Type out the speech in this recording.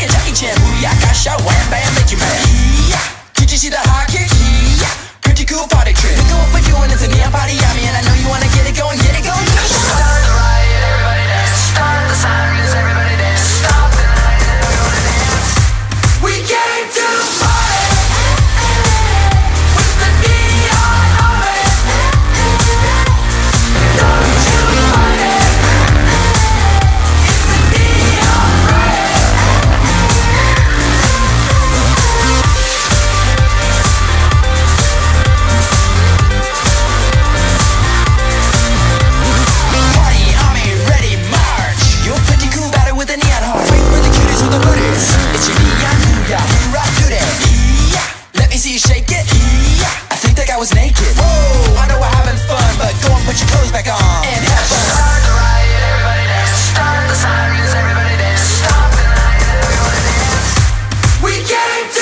Jackie, Jackie Chan, booyah, wham, bam, make you mad. Yeah. Did you see the hot was naked. Whoa, I know we're having fun But go and put your clothes back on. And have fun Start the riot, everybody dance. Start the sirens, everybody dance. Stop the night, everybody dance. We came